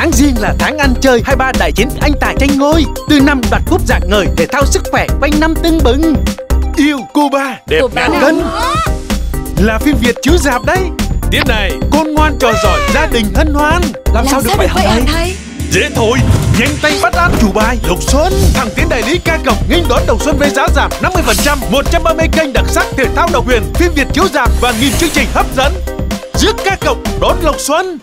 Tháng riêng là tháng ăn chơi 23 đại chiến anh tài tranh ngôi. Từ năm đoạt cúp dạng ngời thể thao sức khỏe quanh năm tưng bừng. Yêu Cuba. Đẹp Cuba. ngàn cân Là phim Việt chiếu dạp đấy. Tiếp này. Con ngoan trò giỏi gia đình hân hoan. Làm sao được vậy hả thầy? Dễ thôi. Nhanh tay bắt ăn chủ bài. Lộc Xuân. Thẳng tiến đại lý ca cổng nghênh đón đầu xuân với giá giảm 50% 130 kênh đặc sắc thể thao độc quyền Phim Việt chiếu dạp và nghìn chương trình hấp dẫn. Trước ca cổng đón Lộc Xuân.